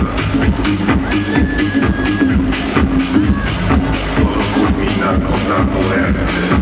lo alcanza. let it.